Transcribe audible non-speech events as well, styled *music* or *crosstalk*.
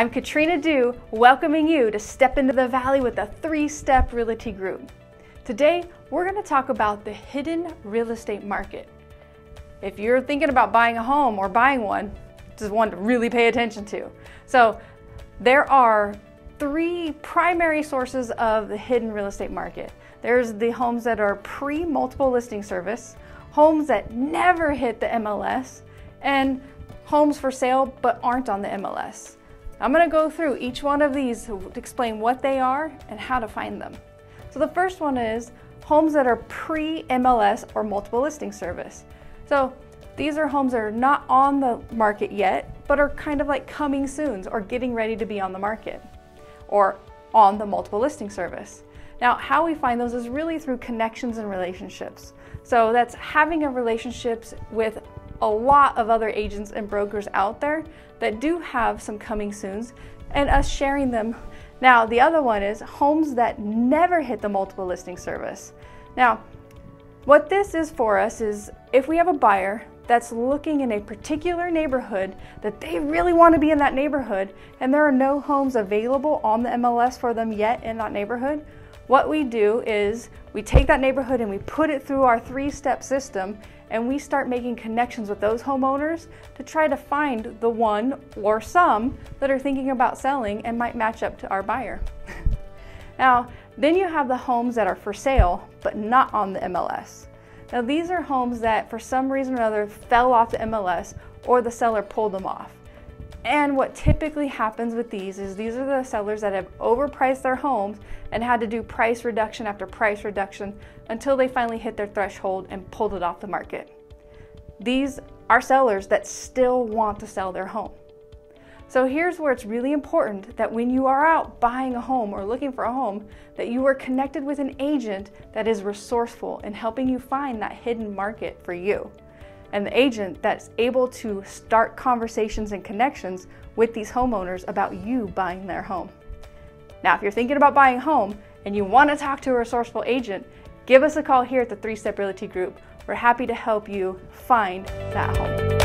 I'm Katrina Dew, welcoming you to step into the valley with the three step realty group. Today, we're going to talk about the hidden real estate market. If you're thinking about buying a home or buying one, this is one to really pay attention to. So, there are three primary sources of the hidden real estate market. There's the homes that are pre multiple listing service, homes that never hit the MLS, and homes for sale but aren't on the MLS. I'm going to go through each one of these to explain what they are and how to find them. So the first one is homes that are pre-MLS or multiple listing service. So these are homes that are not on the market yet, but are kind of like coming soon or getting ready to be on the market or on the multiple listing service. Now, how we find those is really through connections and relationships. So that's having a relationships with a lot of other agents and brokers out there that do have some coming soons and us sharing them. Now, the other one is homes that never hit the multiple listing service. Now, what this is for us is if we have a buyer that's looking in a particular neighborhood that they really want to be in that neighborhood and there are no homes available on the MLS for them yet in that neighborhood, what we do is we take that neighborhood and we put it through our three step system and we start making connections with those homeowners to try to find the one or some that are thinking about selling and might match up to our buyer. *laughs* now, then you have the homes that are for sale but not on the MLS. Now, these are homes that for some reason or another fell off the MLS or the seller pulled them off. And what typically happens with these is these are the sellers that have overpriced their homes and had to do price reduction after price reduction until they finally hit their threshold and pulled it off the market. These are sellers that still want to sell their home. So here's where it's really important that when you are out buying a home or looking for a home, that you are connected with an agent that is resourceful in helping you find that hidden market for you and the agent that's able to start conversations and connections with these homeowners about you buying their home. Now, if you're thinking about buying a home and you want to talk to a resourceful agent, give us a call here at the Three Step Realty Group. We're happy to help you find that home.